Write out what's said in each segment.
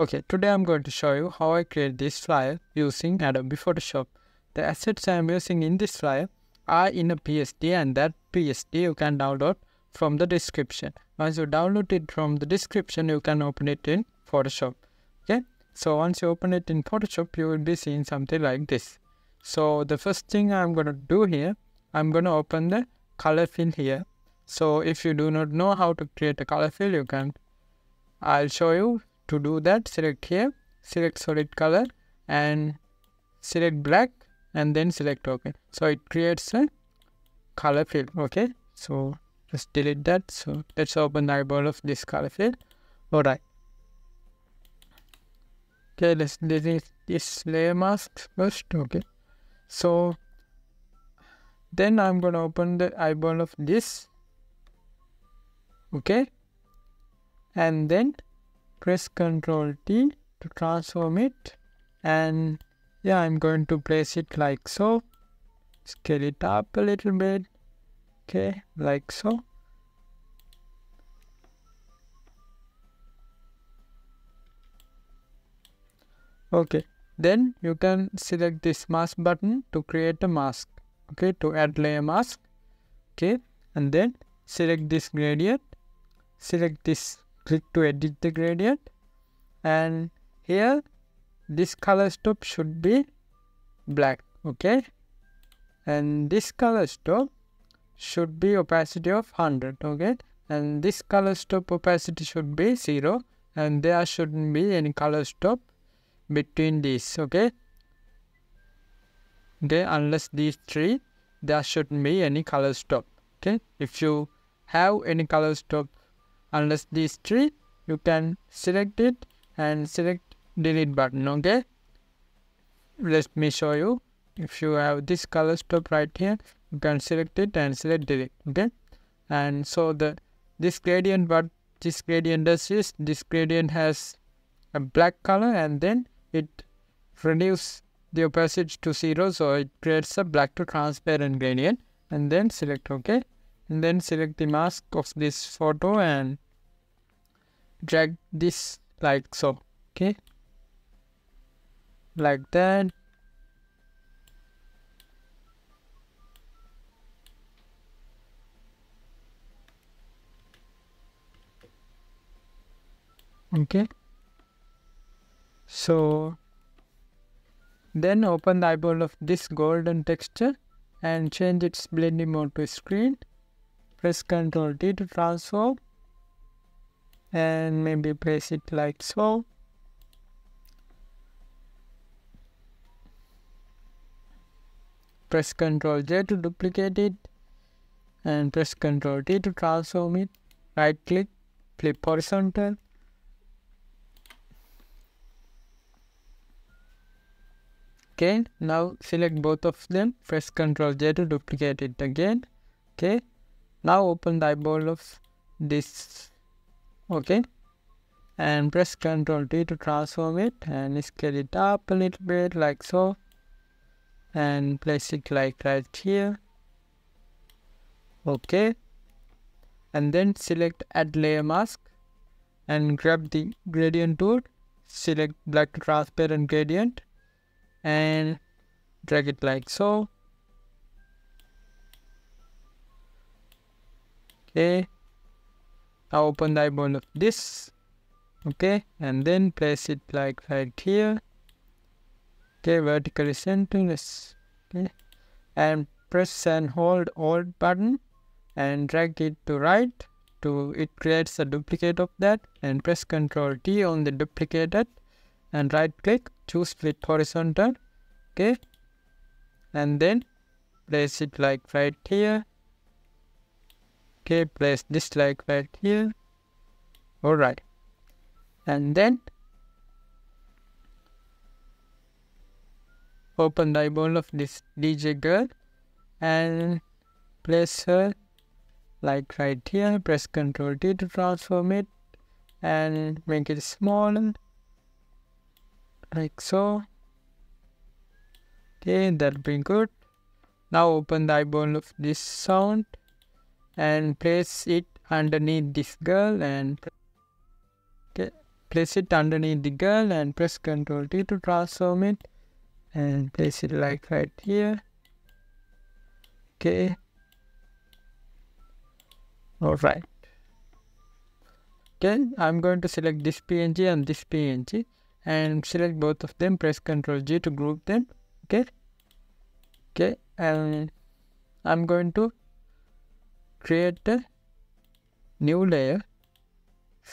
Okay, today I'm going to show you how I create this flyer using Adobe Photoshop. The assets I'm using in this flyer are in a PSD and that PSD you can download from the description. Once you download it from the description, you can open it in Photoshop. Okay, so once you open it in Photoshop, you will be seeing something like this. So the first thing I'm going to do here, I'm going to open the color fill here. So if you do not know how to create a color fill, you can, I'll show you to do that select here select solid color and select black and then select ok so it creates a color fill okay? So just delete that. So let's open the eyeball of this color fill all right okay let's delete this layer mask first okay? So then i'm to open the eyeball of this okay? And then press ctrl T to transform it. And yeah I'm going to place it like so. Scale it up a little bit. Okay like so. Okay then you can select this mask button to create a mask. Okay to add layer mask. Okay and then select this gradient. Select this click to edit the gradient. And here this color stop should be black okay? And this color stop should be opacity of 100 okay? And this color stop opacity should be 0 and there shouldn't be any color stop between these okay? Okay unless these three there shouldn't be any color stop okay? If you have any color stop unless these three you can select it and select delete button okay? Let me show you. If you have this color stop right here you can select it and select delete okay? And so the this gradient what this gradient does is this gradient has a black color and then it reduce the opacity to zero so it creates a black to transparent gradient and then select ok and then select the mask of this photo and drag this like so okay? Like that. Okay? So then open the eyeball of this golden texture and change its blending mode to screen press ctrl t to transform. And maybe place it like so. Press ctrl J to duplicate it. And press ctrl T to transform it. Right click flip horizontal. Okay now select both of them. Press ctrl J to duplicate it again. Okay now open the eyeball of this okay? And press ctrl T to transform it and scale it up a little bit like so. And place it like right here okay? And then select add layer mask and grab the gradient tool select black transparent gradient and drag it like so okay now open the eyeball of this okay and then place it like right here okay vertically centered okay and press and hold alt button and drag it to right to it creates a duplicate of that and press ctrl T on the duplicated and right click choose flip horizontal okay and then place it like right here okay place this like right here. All right and then open the eyeball of this DJ girl and place her like right here. Press ctrl T to transform it and make it smaller like so. Okay that'll be good. Now open the eyeball of this sound and place it underneath this girl and place it underneath the girl and press Ctrl T to transform it and place it like right here. Okay. All right okay i'm going to select this png and this png and select both of them press ctrl g to group them. Okay. Okay and i'm going to create a new layer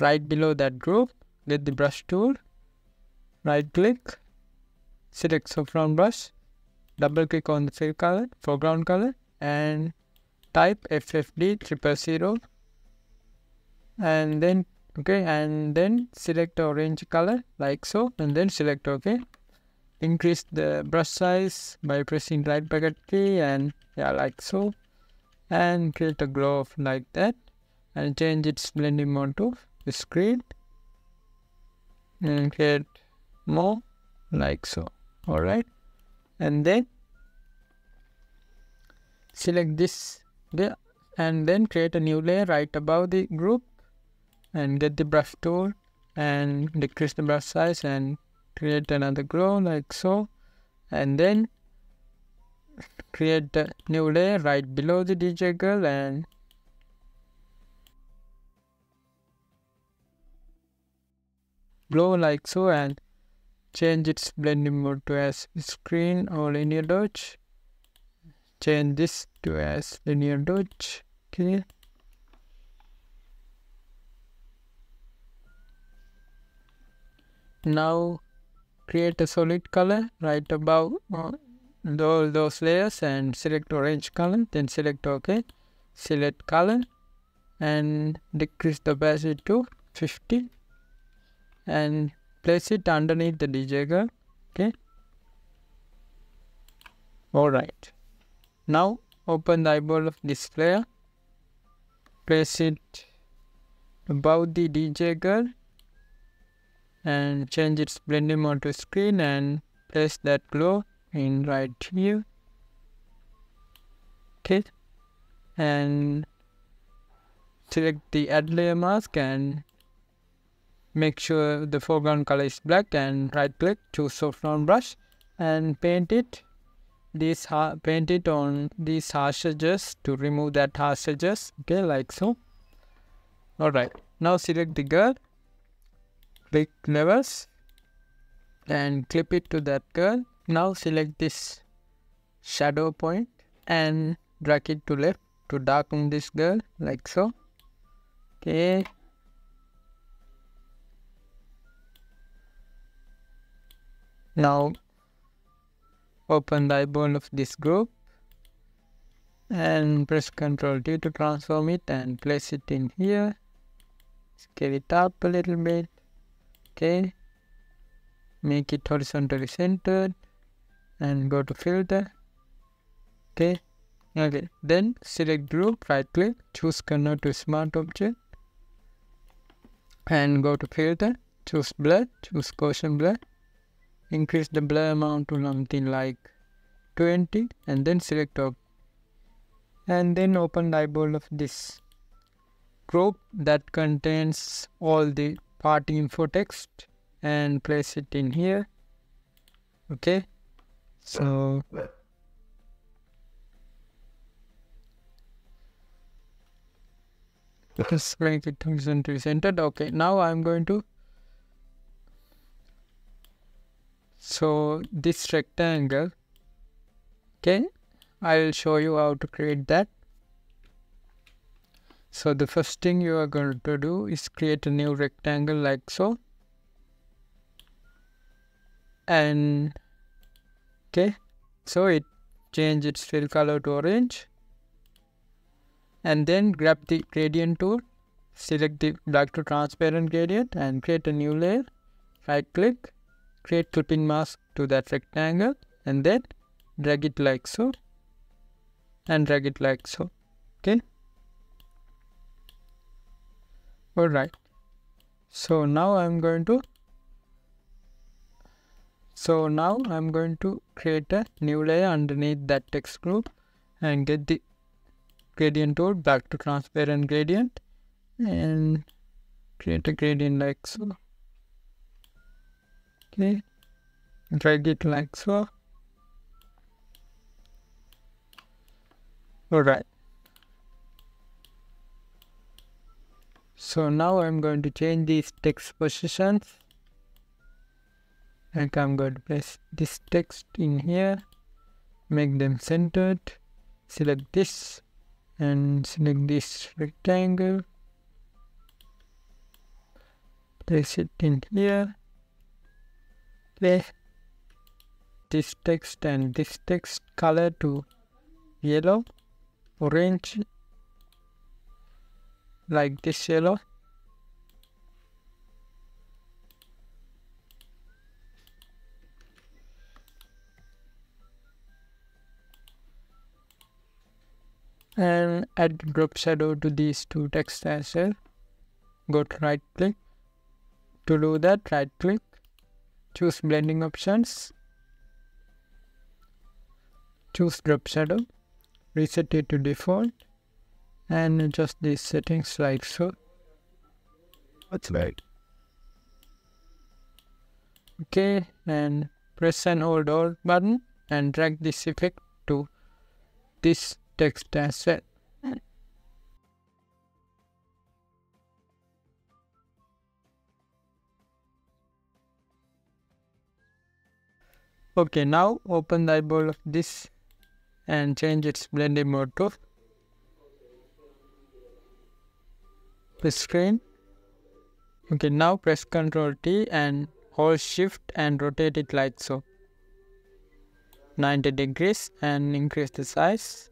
right below that group get the brush tool. Right click select soft round brush double click on the fill color foreground color and type ffd triple zero. And then okay and then select orange color like so and then select ok. Increase the brush size by pressing right bracket key and yeah like so and create a glow like that and change its blending mode to screen and create more like so. All right and then select this there and then create a new layer right above the group and get the brush tool and decrease the brush size and create another glow like so. And then create a new layer right below the DJ girl and glow like so and change its blending mode to as screen or linear dodge change this to as linear dodge okay. Now create a solid color right above uh, all those layers and select orange color then select ok. Select color and decrease the opacity to 50 and place it underneath the DJ girl okay alright now open the eyeball of this layer. Place it above the DJ girl and change its blending mode to screen and place that glow in right here okay and select the add layer mask and make sure the foreground color is black and right click choose soft round brush and paint it. This paint it on these harsh edges to remove that harsh edges okay like so. All right now select the girl click levels and clip it to that girl now select this shadow point and drag it to left to darken this girl like so okay Now open the eyeball of this group and press Ctrl T to transform it and place it in here. Scale it up a little bit. Okay. Make it horizontally centered and go to filter. Okay. Okay. Then select group, right click, choose convert to smart object and go to filter, choose blur, choose Gaussian blur increase the blur amount to something like 20 and then select OK and then open the eyeball of this group that contains all the party info text and place it in here okay so just make it horizontally centered okay now i'm going to so this rectangle okay I'll show you how to create that. So the first thing you are going to do is create a new rectangle like so. And okay. So it change its fill color to orange. And then grab the gradient tool. Select the black to transparent gradient and create a new layer. Right click create clipping mask to that rectangle. And then drag it like so. And drag it like so. Okay. All right so now i'm going to so now i'm going to create a new layer underneath that text group and get the gradient tool back to transparent gradient and create a gradient like so. Okay. Drag it like so. Alright. So now I'm going to change these text positions like I'm going to place this text in here. Make them centered. Select this and select this rectangle. Place it in here. Place this text and this text color to yellow orange like this yellow and add drop shadow to these two text as well go to right click. To do that right click. Choose blending options. Choose drop shadow. Reset it to default. And adjust these settings like so. That's right. okay and press and hold alt button and drag this effect to this text as well okay now open the eyeball of this and change its blending mode to the screen. Okay now press ctrl t and hold shift and rotate it like so. 90 degrees and increase the size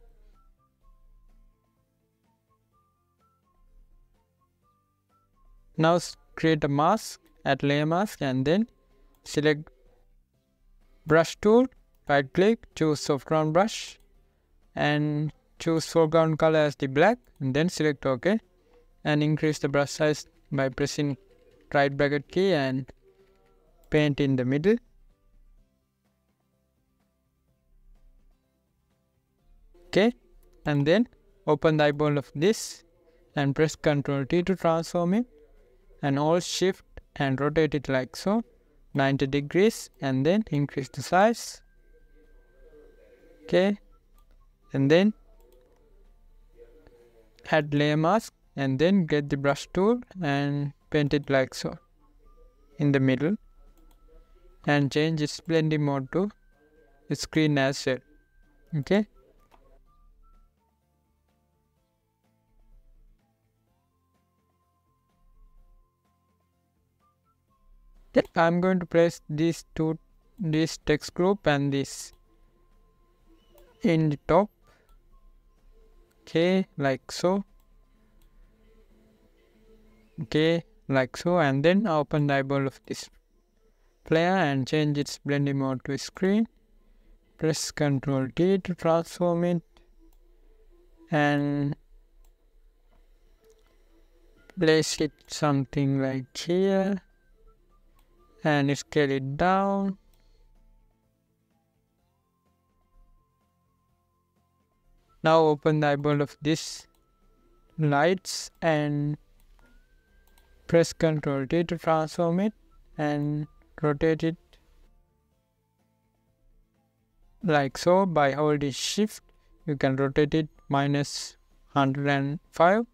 now create a mask add layer mask and then select brush tool right click choose soft round brush and choose foreground color as the black and then select ok and increase the brush size by pressing right bracket key and paint in the middle. Okay and then open the eyeball of this and press ctrl t to transform it and hold shift and rotate it like so. 90 degrees and then increase the size. Okay. And then add layer mask and then get the brush tool and paint it like so in the middle. And change its blending mode to screen as well. Okay Yeah, I'm going to place these two this text group and this in the top. Okay like so. Okay like so and then open the eyeball of this player and change its blending mode to screen. Press ctrl t to transform it. And place it something like here and scale it down. Now open the eyeball of this lights and press ctrl t to transform it and rotate it like so. By holding shift you can rotate it minus 105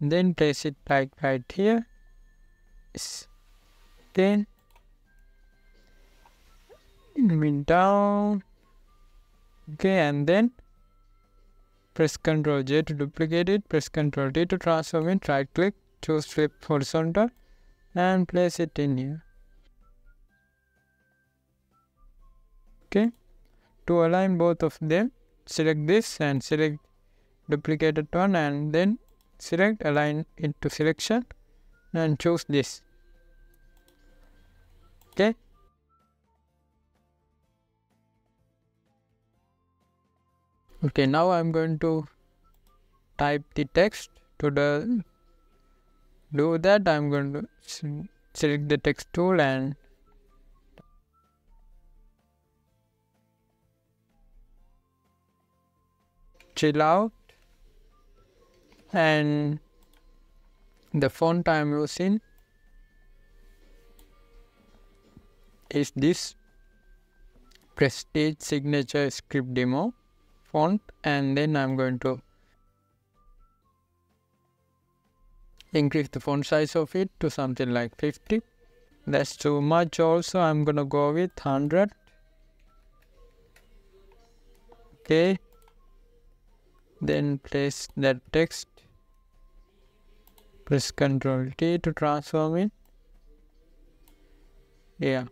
then place it like right here. Then bring down. Okay and then press ctrl j to duplicate it. Press ctrl t to transform it. Right click choose flip horizontal and place it in here. Okay to align both of them select this and select duplicated one and then select align it to selection and choose this. Okay okay now i'm going to type the text to the do that. I'm going to select the text tool and chill out. And the font i'm using is this prestige signature script demo font and then I'm going to increase the font size of it to something like 50 that's too much also. I'm gonna go with 100 okay. Then place that text. Press ctrl T to transform it. Yeah.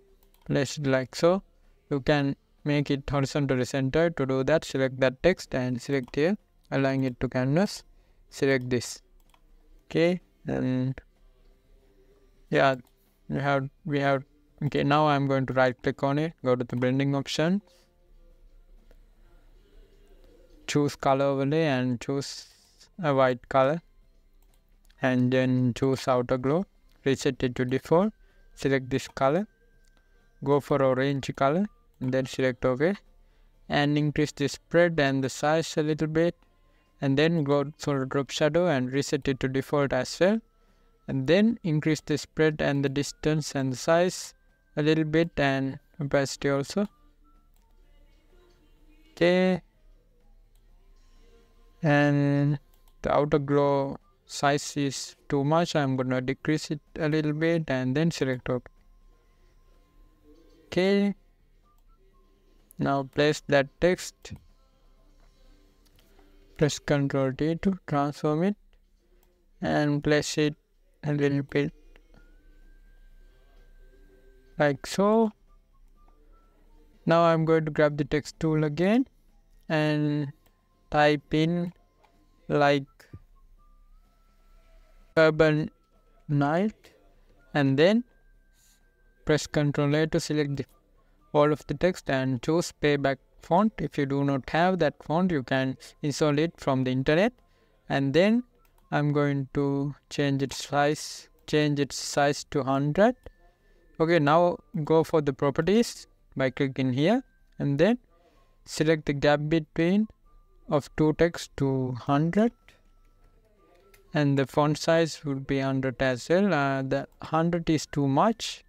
Place it like so. You can make it horizontally centered to do that. Select that text and select here. Align it to canvas. Select this. Okay and yeah we have we have okay now i'm going to right click on it. Go to the blending option. Choose color overlay and choose a white color. And then choose outer glow. Reset it to default. Select this color. Go for orange color then select ok and increase the spread and the size a little bit. And then go for drop shadow and reset it to default as well. And then increase the spread and the distance and the size a little bit and opacity also. Okay. And the outer glow size is too much. I'm gonna decrease it a little bit and then select ok okay now place that text. Press ctrl t to transform it and place it a little bit like so. Now I'm going to grab the text tool again and type in like urban night and then press ctrl A to select the, all of the text and choose payback font. If you do not have that font you can install it from the internet. And then I'm going to change its size change its size to 100 okay now go for the properties by clicking here. And then select the gap between of two text to 100 and the font size would be 100 as well. Uh, the 100 is too much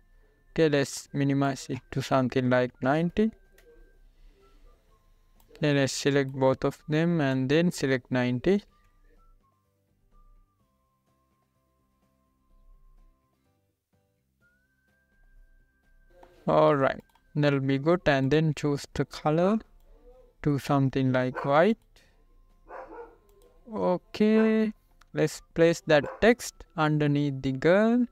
okay let's minimize it to something like 90 okay let's select both of them and then select 90 all right that'll be good. And then choose the color. To something like white. Okay let's place that text underneath the girl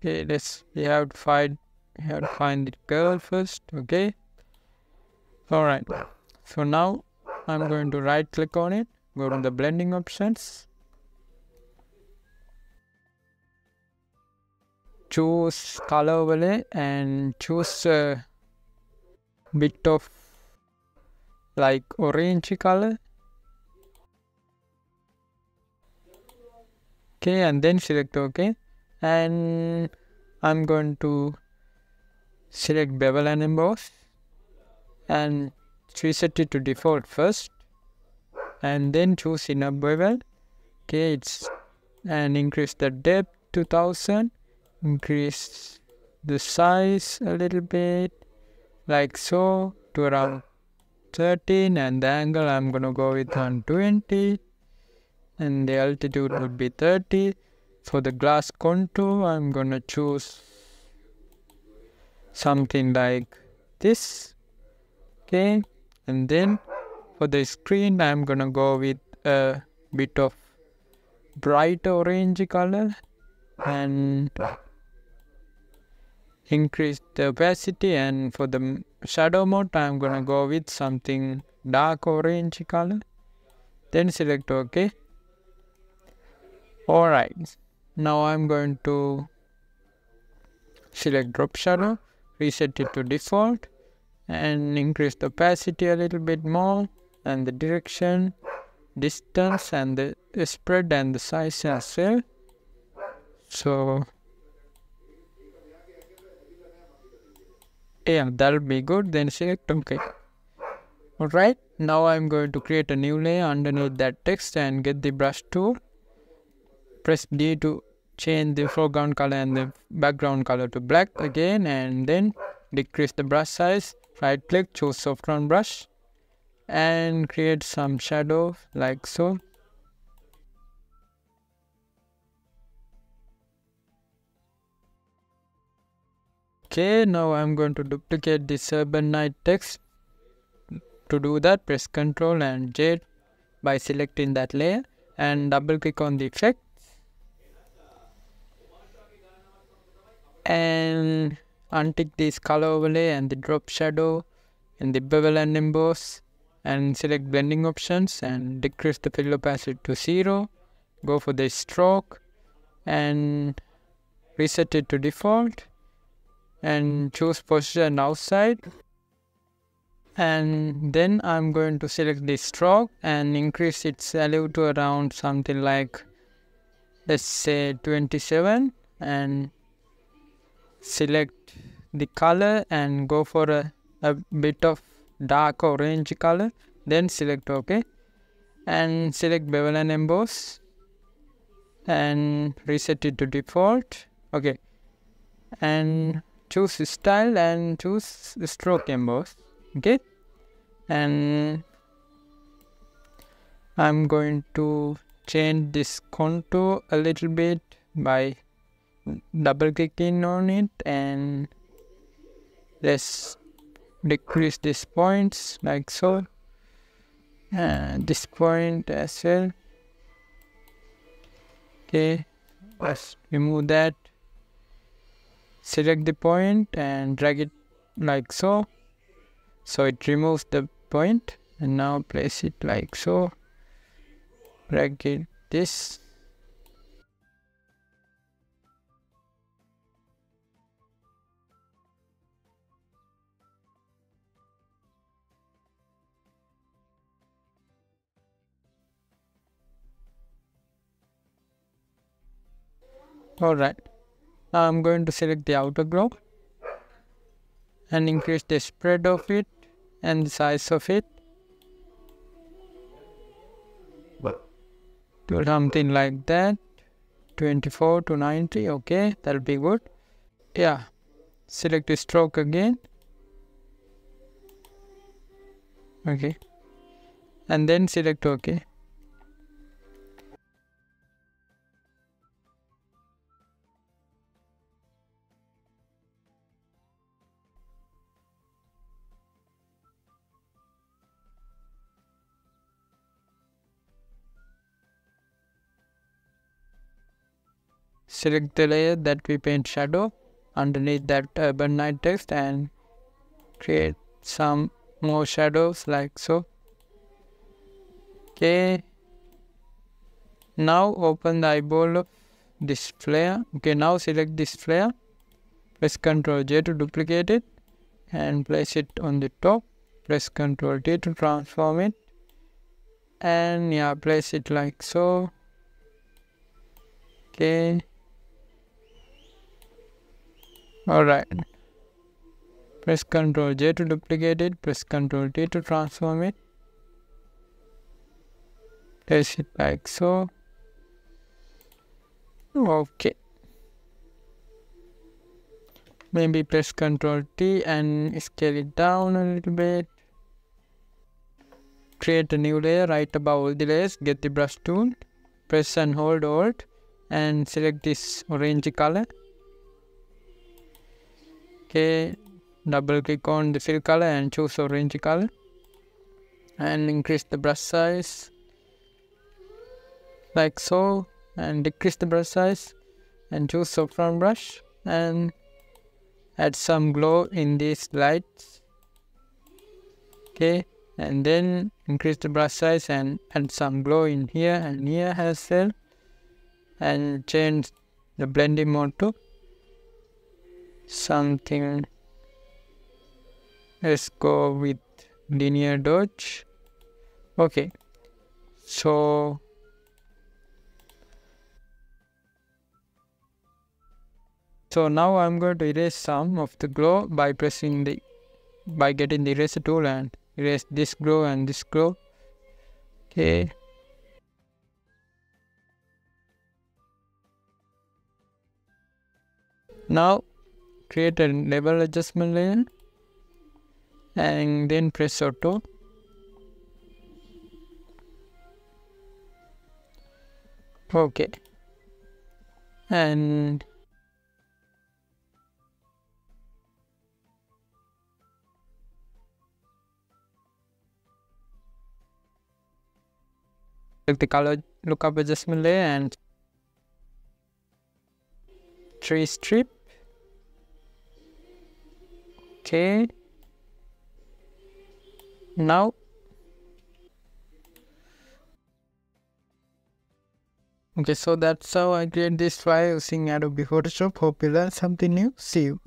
okay let's we have to find we have to find the girl first okay? All right so now i'm going to right click on it go to the blending options. Choose color overlay and choose a bit of like orange color. Okay and then select ok and I'm going to select bevel and emboss and reset it to default first and then choose inner bevel. Okay it's and increase the depth to 1000 increase the size a little bit like so to around 13 and the angle I'm gonna go with 120 and the altitude would be 30 for the gloss contour I'm gonna choose something like this okay? And then for the screen I'm gonna go with a bit of bright orange color and increase the opacity. And for the shadow mode I'm gonna go with something dark orange color. Then select ok. Alright now I'm going to select drop shadow reset it to default and increase the opacity a little bit more and the direction distance and the spread and the size as well. So yeah that'll be good. Then select ok. Alright now I'm going to create a new layer underneath that text and get the brush tool. Press D to change the foreground color and the background color to black again and then decrease the brush size. Right click choose soft round brush and create some shadow like so. Okay now i'm going to duplicate this urban night text. To do that press ctrl and j by selecting that layer and double click on the effect and untick this color overlay and the drop shadow and the bevel and emboss and select blending options and decrease the fill opacity to zero go for the stroke and reset it to default and choose position outside. And then I'm going to select the stroke and increase its value to around something like let's say 27 and select the color and go for a, a bit of dark orange color then select ok. And select bevel and emboss and reset it to default. Okay and choose style and choose stroke emboss. Okay and I'm going to change this contour a little bit by double clicking on it and let's decrease this points like so. And this point as well. Okay let's remove that. Select the point and drag it like so. So it removes the point and now place it like so. Drag it this alright. Now I'm going to select the outer glow and increase the spread of it and the size of it But to something like that. 24 to 90 okay that'll be good. Yeah select the stroke again. Okay. And then select ok select the layer that we paint shadow underneath that urban night text and create some more shadows like so. Okay. Now open the eyeball of this flare. Okay now select this flare. Press ctrl j to duplicate it and place it on the top. Press ctrl t to transform it. And yeah place it like so. Okay Alright. Press Ctrl J to duplicate it, press Ctrl T to transform it. Place it like so. Okay. Maybe press Ctrl T and scale it down a little bit. Create a new layer right above all the layers. Get the brush tool. Press and hold Alt and select this orange color okay double click on the fill color and choose orange color. And increase the brush size. Like so. And decrease the brush size. And choose soft round brush. And add some glow in these lights. Okay. And then increase the brush size and add some glow in here and here as well. And change the blending mode to something let's go with linear dodge. Okay so so now I'm going to erase some of the glow by pressing the by getting the eraser tool and erase this glow and this glow. Okay. Now create a level adjustment layer and then press auto. Okay. And the color lookup adjustment layer and 3Strip okay. Now. Okay so that's how i create this file using adobe photoshop. Hope you learned something new. See you